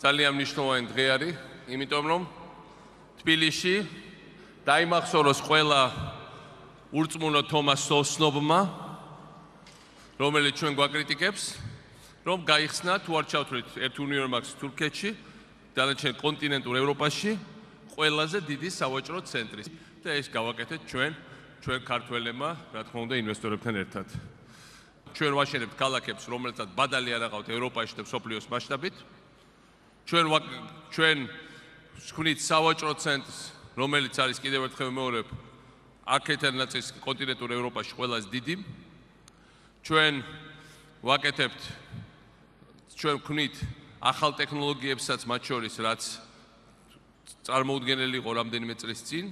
ძალიან მნიშვნელოვანი დღე არის, იმიტომ რომ თბილისში დაიმახსოვროს ყველა ურწმუნო თომას სოსნობმა, რომელიც ჩვენ გვაკრიტიკებს, რომ გაიხსნა თუ არ ჩავთვლით ერთ უნივერსიტეტს თურქეთში, დანარჩენ კონტინენტურ ევროპაში ყველაზე დიდი სავაჭრო ცენტრი და ეს გავაკეთეთ ჩვენ ჩვენ ქართველებმა, რა თქმა უნდა, ინვესტორებთან ერთად. ჩვენ ვაშენებთ ქალაქებს, რომელთაც ბადალი არ აყავთ ევროპაში და სოფლიოს მასშტაბით. ჩვენ ჩვენ ვქნით სავაჭრო ცენტრს, რომელიც არის კიდევ ერთხელ მეორებ აქეთან ნაწილს კონტინენტურ ევროპაში ყველაზე დიდი. ჩვენ ვაკეთებთ ჩვენ ვქნით ახალ ტექნოლოგიებსაც მათ შორის რაც წარმოუდგენელი იყო რამდენიმე წლის წინ.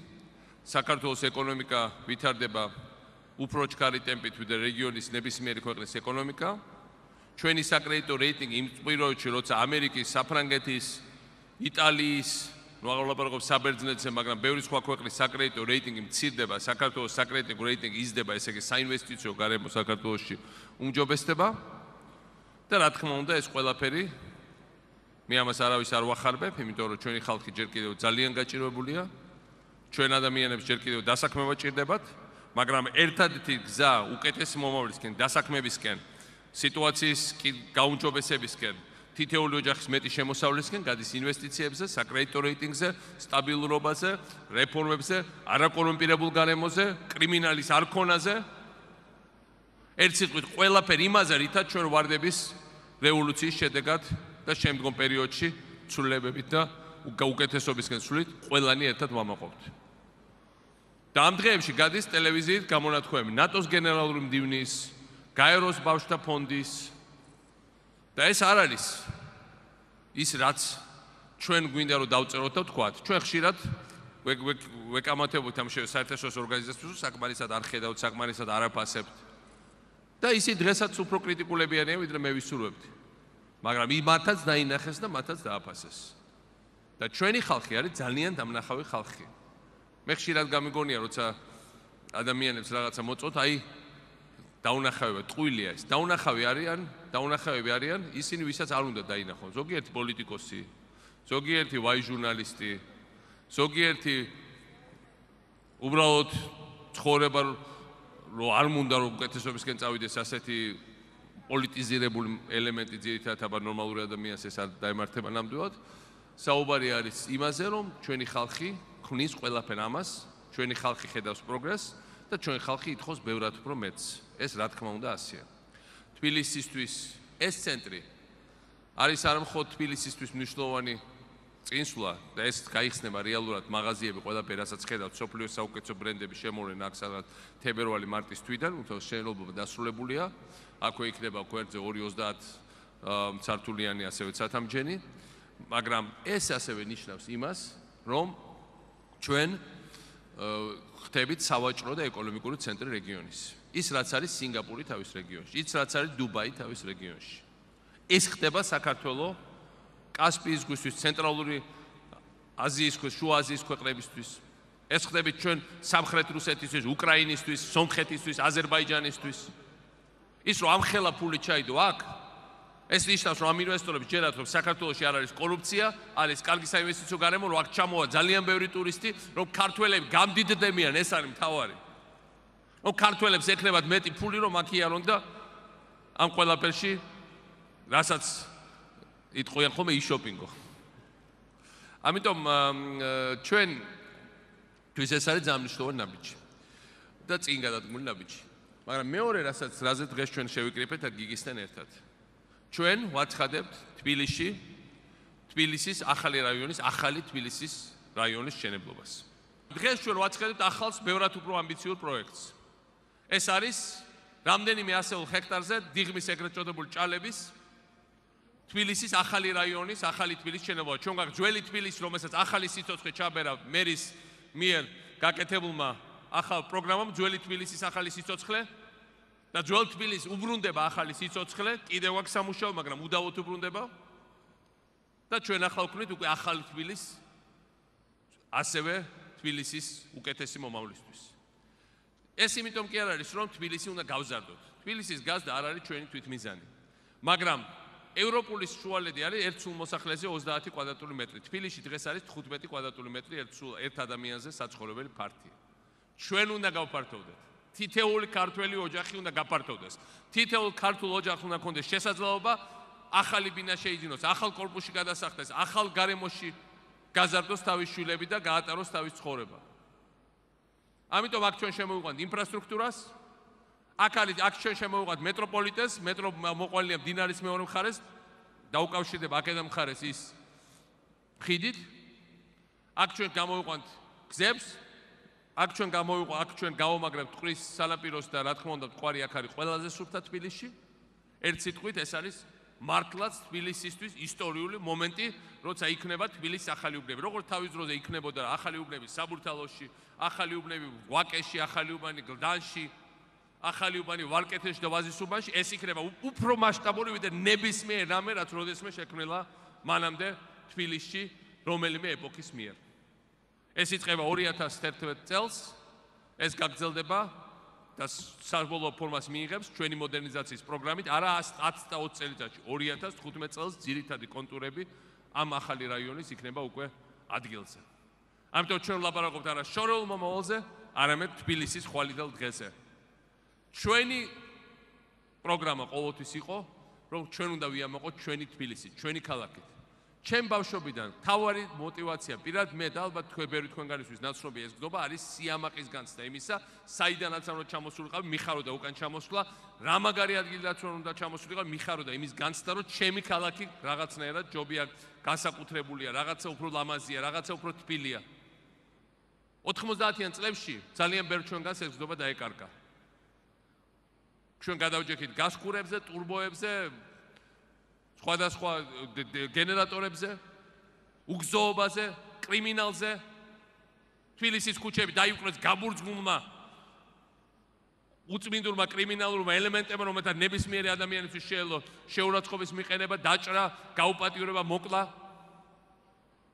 საქართველოს ეკონომიკა ვითარდება უფრო ჩქარი ტემპით ვიდრე რეგიონის ნებისმიერი ქვეყნის ეკონომიკა. ჩვენი საკრედიტო რეიტინგი იმ პირობებში, როცა ამერიკის, საფრანგეთის, იტალიის, ну აღლაპარაკობ საბერძნეთზე, მაგრამ ბევრი სხვა ქვეყნის საკრედიტო რეიტინგი მცირდება, საქართველოს საკრედიტო რეიტინგი იზრდება, ესე იგი საინვესტიციო გარემო საქართველოსში უმჯობესდება. და რა თქმა უნდა, ეს ყველაფერი მე ამას არავის არ ვახარბებ, იმიტომ რომ ჩვენი ხალხი ჯერ კიდევ ძალიან გაჭირვებულია. ჩვენ ადამიანებს ჯერ კიდევ დასაქმება ჭირდებათ, მაგრამ ერთადერთი გზა უკეთესი მომავლისკენ, დასაქმებისკენ, სიტუაციის გაუმჯობესებისკენ, თითეული ოჯახის მეტი შემოსავლისკენ გადის ინვესტიციებზე, საკრედიტო რეიტინგზე, სტაბილურობაზე, რეფორმებზე, არაკორუმპირებულ გარემოზე, კრიმინალის არქონაზე. ერთ სიტყვით, ყველაფერი იმაზე, რითაც ჩვენ ვარდების რევოლუციის შედეგად და შემდგომ პერიოდში ცვლილებებით და უკეთესობისკენ ცვლით ყველანი ერთად ვამაყობთ. და ამ დღეებში გადის ტელევიზიით გამონათქვამი ნატოს გენერალური მდივნის, გაეროს ბავშვთა ფონდის და ეს არ არის ის რაც ჩვენ გვინდა რომ დავწეროთ და ვთქვათ. ჩვენ ხშირად ვეკამათებთ ამ საერთაშორისო ორგანიზაციებს, საკმარისად არ ხედავთ, საკმარისად არ აფასებთ. და ისი დღესაც უფრო კრიტიკულები არიან, ვიდრე მე ვისურვებდი. მაგრამ იმათაც დაინახეს და მათაც დააფასეს. და ჩვენი ხალხი არის ძალიან დამნახავი ხალხი. მე ხშირად გამიგონია, როცა ადამიანებს რაღაცა მოწოთ, აი დაუნახავება ტყუილია ეს. დაუნახავი არიან, დაუნახავები არიან ისინი, ვისაც არ უნდა დაინახონ. ზოგიერთი პოლიტიკოსი, ზოგიერთი ვაი ჟურნალისტი, ზოგიერთი უბრალოდ ცხოვრება რომ არ უნდა რომ უკეთესობისკენ წავიდეს ასეთი პოლიტიზირებული ელემენტი ძირითადად აბა ნორმალური ადამიანს ეს არ დაემართება ნამდვილად. საუბარი არის იმაზე, რომ ჩვენი ხალხი ქმნის ყველაფერ ამას, ჩვენი ხალხი ხედავს პროგრესს და ჩვენი ხალხი ითხოვს ბევრად უფრო მეტს. ეს რა თქმა უნდა ასია. თბილისისთვის ეს ცენტრი არის არ მხოლოდ თბილისისთვის მნიშვნელოვანი წინსვლა და ეს გაიხსნება რეალურად მაღაზიები ყველაფერი რასაც ხედავთ სოფლიოს საუკეთესო ბრენდები შემოვლენ აქ სადღაც თებერვალი-მარტის თვიდან თუმცა შენობობა დასრულებულია აქვე იქნება გვერდზე 230 ცარტულიანი ასევე ცათამჯენი მაგრამ ეს ასევე ნიშნავს იმას რომ ჩვენ ხდებით სავაჭრო და ეკონომიკური ცენტრი რეგიონის. ის რაც არის სინგაპური თავის რეგიონში ის რაც არის დუბაი თავის რეგიონში. ეს ხდება საქართველოს კასპიის ზღვისთვის ცენტრალური აზიის ქვეყნ შუა აზიის ქვეყნებისთვის. ეს ხდებით ჩვენ სამხრეთ რუსეთისთვის უკრაინისთვის სომხეთისთვის აზერბაიჯანისთვის. ის რომ ამ ხელა ფული ჩაიდო აქ ეს ნიშნავს რომ ამ ინვესტორებს ჯერათ რომ საქართველოსი არ არის კორუფცია არის კარგი საინვესტიციო გარემო რომ აქ ჩამოვა ძალიან ბევრი ტურისტი რომ ქართველები გამდიდდებიან ეს არის მთავარი. რომ ქართველებს ეკნებათ მეტი ფული რომ აქ იარონ და ამ ყველაფერში რასაც იტყვიან ხოლმე იშოპინგო. ამიტომ ჩვენ თვის ეს არის ძალიან მნიშვნელოვანი ნაბიჯი და წინ გადადგმული ნაბიჯი. მაგრამ მეორე რასაც რაზე დღეს ჩვენ შევიკრიფეთ აქ გიგისთან ერთად ჩვენ ვაცხადებთ თბილისში თბილისის ახალი რაიონის ახალი თბილისის რაიონის შენებლობას. დღეს ჩვენ ვაცხადებთ ახალს ბევრად უფრო ამბიციურ პროექტს. ეს არის რამდენიმე ასეულ ჰექტარზე დიღმის ეგრეთ წოდებული ჭალების თბილისის ახალი რაიონის ახალი თბილისის შენებლობა. ჩვენ გვაქვს ძველი თბილისი რომელსაც ახალი სიცოცხლე ჩაბერა მერის მიერ გაკეთებულმა ახალ პროგრამამ ძველი თბილისის ახალი სიცოცხლე და ძველ თბილისს უბრუნდება ახალი სიცოცხლე, კიდევ აქ სამუშაო, მაგრამ უდავოდ უბრუნდება. და ჩვენ ახლა ვქნით უკვე ახალი თბილის ასევე თბილისის უკეთესი მომავლისთვის. ეს იმიტომ კი არ არის, რომ თბილისი უნდა გავზარდოთ. თბილისის გაზდა არ არის ჩვენი თვითმიზანი. მაგრამ ევროპული შუალედი არის ერთ სულ მოსახლეზე 30 კვადრატული მეტრი. თბილისში დღეს არის 15 კვადრატული მეტრი ერთ სულ ერთ ადამიანზე საცხოვრებელი ფართია. ჩვენ უნდა გავფართოვდეთ. თითეული ქართველი ოჯახი უნდა გაფართოვდეს. თითეულ ქართულ ოჯახს უნდა ქონდეს შესაძლებლობა ახალი ბინა შეიძინოს, ახალ корпуში გადასახლდეს, ახალ გარემოში გაზარდოს თავის შვილები და გაატაროს თავის ცხოვრება. ამიტომ აქ ჩვენ შემოვიყვანთ ინფრასტრუქტურას, აქ არის აქ ჩვენ შემოვიყვანთ მეტროპოლიტენს, მეტრო მოყოლია დინარის მეორე მხარეს დაუკავშირდება აქედან მხარეს ის ხიდით. აქ ჩვენ გამოვიყვანთ გზებს, აქ ჩვენ გამოვიყვ აქ ჩვენ გავომაგრებთ ყრის სანაპიროს და რა თქმა უნდა ყარი აქ არის ყველაზე სუფთა თბილისში. ერთ სიტყვით ეს არის მართლაც თბილისისთვის ისტორიული მომენტი, როცა იქნება თბილისის ახალი უბნები. როგორც თავის დროზე იქნებოდა ახალი უბნები საბურთალოში, ახალი უბნები ვაკეში, ახალი უბანი გლდანში, ახალი უბანი ვარკეთეში და ვაზისუბანში, ეს იქნება უფრო მასშტაბური ვიდრე ნებისმიერ რამე, რაც როდესმე შექმნილა მანამდე თბილისში რომელიმე ეპოქის მიერ. ეს იწყება 2011 წელს, ეს გაგრძელდება და საბოლოო ფორმას მიიღებს ჩვენი მოდერნიზაციის პროგრამით, არა 10 და 20 წელიწადში, 2015 წელს ძირითადი კონტურები ამ ახალი რაიონის იქნება უკვე ადგილზე. ამიტომ ჩვენ ვლაპარაკობთ არა შორეულ მომავალზე, არამედ თბილისის ხვალიდელ დღეზე. ჩვენი პროგრამა ყოველთვის იყო, რომ ჩვენ უნდა ვიამაყოთ ჩვენი თბილისი, ჩვენი ქალაქი. ჩემ ბავშვობიდან თავარი мотиваცია პირად მე და ალბათ თქვენბერი თქვენგანისთვის ნაცნობი ეს გდობა არის სიამაყის განცდა. იმისა საიდანაც არ უნდა ჩამოსულიყავი მიხარო და უკან ჩამოსვლა. რა მაგარი ადგილიდაც რომ უნდა ჩამოსულიყავი მიხარო და იმის განცდა რომ ჩემი ქალაქი რაღაცნაირად ჯობია განსაკუთრებულია რაღაცა უფრო ლამაზია რაღაცა უფრო თბილია. 90-იან წლებში ძალიან ბევრ ჩვენგანს ეს გდობა დაეკარგა. ჩვენ გადავჯექით გასხურებზე, ტურბოებზე, სხვადასხვა გენერატორებზე, უგზოობაზე, კრიმინალზე. თბილისის ქუჩები დაიუკრეს გაბურძგულმა უწმინდურმა კრიმინალურმა ელემენტებმა, რომელთა ნებისმიერი ადამიანისთვის შეელო შეურაცხყოფის მიყენება, დაჭრა, გაუპატიურება, მოკლა.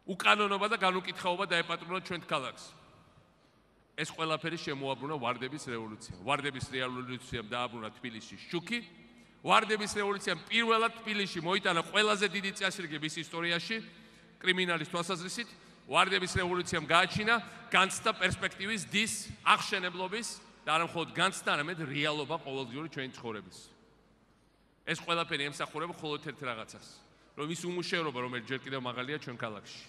უკანონობა და განუკითხაობა დაეპატრონა ჩვენ ქალაქს. ეს ყველაფერი შემოაბრუნა ვარდების რევოლუციამ. ვარდების რევოლუციამ დააბრუნა თბილისში შუქი. ვარდების რევოლუციამ პირველად თბილისში მოიტანა ყველაზე დიდი წესრიგები ის ისტორიაში კრიმინალის თვალსაზრისით. ვარდების რევოლუციამ გააჩინა განცდა პერსპექტივის დის აღშენებლობის და არა მხოლოდ განცდა არამედ რეალობა ყოველდღიური ჩვენი ცხოვრების. ეს ყველაფერი ემსახურება მხოლოდ ერთ რაღაცას რომ ის უმუშევრობა რომელიც ჯერ კიდევ მაღალია ჩვენ ქალაქში.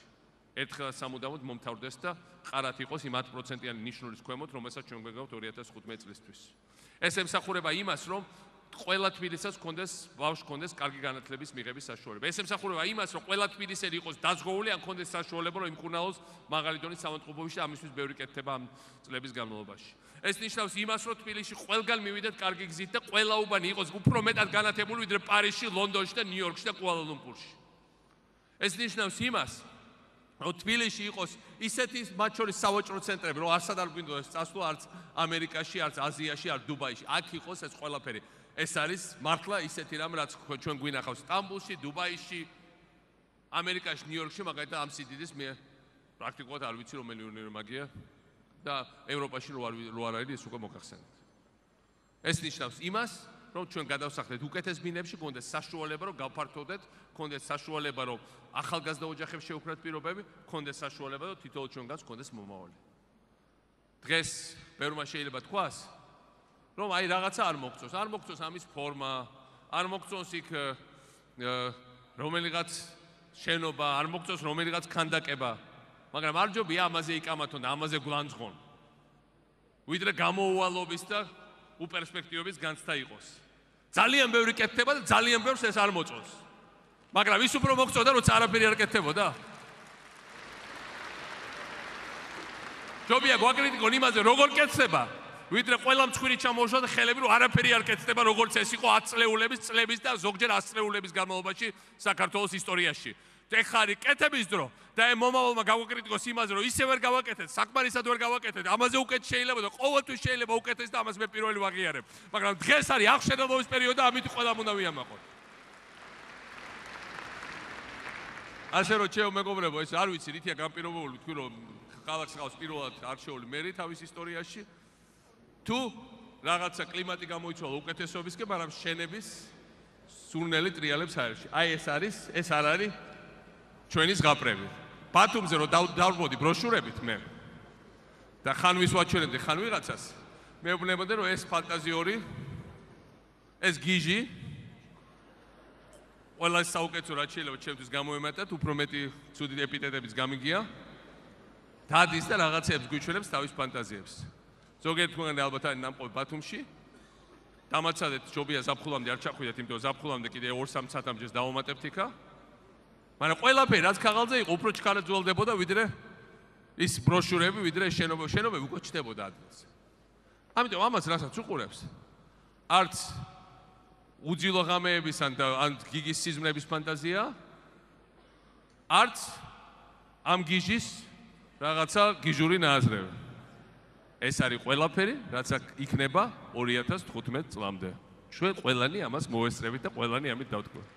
ერთხელ სამუდამოდ მომთავრდეს და ყარათ იყოს იმ 10%-იანი ნიშნულის ქვემოთ რომელსაც ჩვენ გვეგავთ 2015 წლისთვის. ეს ემსახურება იმას რომ ყველა თბილისას კონდეს ბავშვ კონდეს კარგი განათლების მიღების საშუალება. ეს ემსახურება იმას, რომ ყველა თბილისელი იყოს დაზღვეული, ან კონდეს საშუალება, რომ იმკურნალოს მაღალი დონის სამონტყოფოში და ამისთვის ბევრი კეთება ამ წლების განმავლობაში. ეს ნიშნავს იმას, რომ თბილისში ყველგან მივიდეთ კარგი გზით და ყველა უბანი იყოს უფრო მეტად განათებული ვიდრე პარიზში, ლონდონში და ნიუ-იორკში და კუალა-ლუმპურში. ეს ნიშნავს იმას, რომ თბილისში იყოს ისეთი მათ შორის სავაჭრო ცენტრები, რომ არც არ გვინდოს წასვლა არც ამერიკაში, არც აზიაში, არც დუბაიში. აქ იყოს ეს ყველაფერი. ეს არის მართლა ისეთი რამ რაც ჩვენ გვინახავს სტამბულში, დუბაიში, ამერიკაში, ნიუ-იორკში, მაგალითად ამ სიდიდის მე პრაქტიკულად არ ვიცი რომელი უნივერსიტეტია და ევროპაში რო არ რო არ არის ეს უკვე მოგახსენეთ. ეს ნიშნავს იმას, რომ ჩვენ გადავსახლეთ უკეთეს ბინებში, გქონდეს საშუალება, რომ გავფართოვდეთ, გქონდეს საშუალება, რომ ახალგაზრდა ოჯახებს შეუქმნათ პირობები, გქონდეს საშუალება, რომ თითოეულ ჩვენგანს გქონდეს მომავალი. დღეს ბევრმა შეიძლება თქვას, რომ აი რაღაცა არ მოგწოს, არ მოგწოს ამის ფორმა, არ მოგწოს იქ რომელიღაც შენობა, არ მოგწოს რომელიღაც ქანდაკება, მაგრამ არ ჯობია ამაზე იკამათონ და ამაზე გლანძღონ. ვიდრე გამოუვალობის და უპერსპექტივების განცდა იყოს. ძალიან ბევრი კეთდება და ძალიან ბევრს ეს არ მოწოს. მაგრამ ის უფრო მოგწოდა, როცა არაფერი არ კეთდებოდა. ჯობია გვაკრიტიკონ იმაზე, როგორ კეთდება, ვიდრე ყველა მცხვირი ჩამოშვა და ხელები რო არაფერი არ კეთდება როგორც ეს იყო 10 წლეულების წლების და ზოგჯერ 100 წლეულების განმავლობაში საქართველოს ისტორიაში. ეხარი კეთების დრო და მომავალმა გავაკრიტიკოს იმაზე რომ ისე ვერ გავაკეთეთ, საკმარისად ვერ გავაკეთეთ, ამაზე უკეთ შეიძლება და ყოველთვის შეიძლება უკეთეს და ამას მე პირველი ვაღიარებ. მაგრამ დღეს არის აღშენებობის პერიოდი და ამით ყველამ უნდა ვიამაყოთ. ასე რომ ჩემო მეგობრებო, ეს არ ვიცი, რითია განპირობებული თქვი რომ ხალხს ყავს პირველად არჩეული მერი თავის ისტორიაში. თუ რაღაცა კლიმატი გამოიცვალა უკეთესობისკენ, მაგრამ შენების სურნელი ტრიალებს აერში. აი ეს არის, ეს არ არის ჩვენი ზღაპრები. ბათუმზე რომ დავბრუნდი ბროშურებით მე. და ხან ვის ვაჩვენებდი? ხან ვიღაცას? მე ვbnebodე რომ ეს ფანტაზიური ეს გიჟი ყველა საუკეთესო რაც შეიძლება ჩემთვის გამოემატათ უფრო მეტი ცუდი ეპიტეტების გამიგია. დადის და რაღაცებს გვიჩვენებს თავის ფანტაზიებს ზოგიერთ თქვენ ალბათ არის ნამყოფი ბათუმში დამაცადეთ ჯობია ზაფხულამდე არ ჩახვიდეთ იმიტომ ზაფხულამდე კიდე 2-3 საათამდე დავამატებთ იქა მაგრამ ყველაფერი რაც ქაღალზე იყო უფრო ჩქარად ძველდებოდა ვიდრე ის ბროშურები ვიდრე შენობა შენობები უკვე ჩდებოდა ადგილზე. ამიტომ ამას რასაც უყურებს არც უძილო ღამეების ან ან გიგის სიზმრების ფანტაზია არც ამ გიჟის რაღაცა გიჟური ნააზრევი. ეს არის ყველაფერი, რაც იქნება 2015 წლამდე. ჩვენ ყველანი ამას მოვესწრებით და ყველანი ამით დავთქვათ.